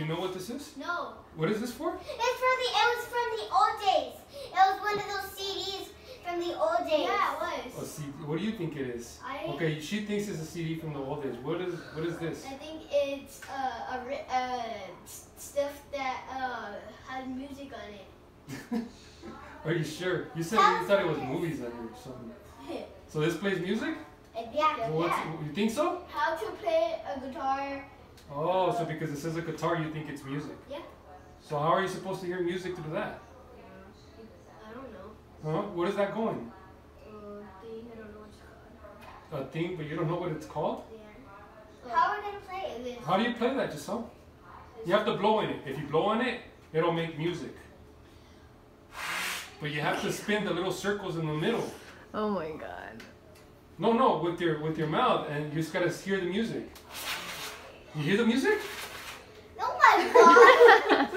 Do you know what this is? No. What is this for? It's from the. It was from the old days. It was one of those CDs from the old days. Yeah, it A was. CD. What do you think it is? I- Okay, she thinks it's a CD from the old days. What is what is this? I think it's uh, a uh, stuff that uh, has music on it. Are you sure? You said you thought it was movies on it or something. So this plays music? Yeah. So what's, You think so? How to play a guitar? Oh, so because it says a guitar, you think it's music? Yeah. So how are you supposed to hear music through that? I don't know. Huh? What is that going? Uh, thing, I don't know what it's called. A thing, but you don't know what it's called? Yeah. How are we gonna play it? It is. How do you play that, Giselle? You have to blow in it. If you blow on it, it'll make music. But you have to spin the little circles in the middle. Oh my god. No, no, with your with your mouth, and you just gotta hear the music. You hear the music? Oh my god!